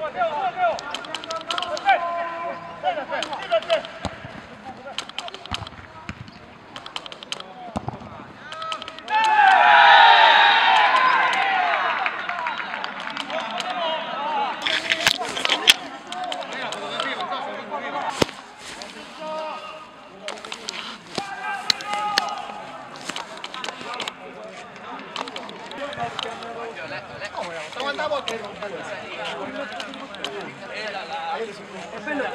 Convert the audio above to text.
Aguanta porque está botero. Espera.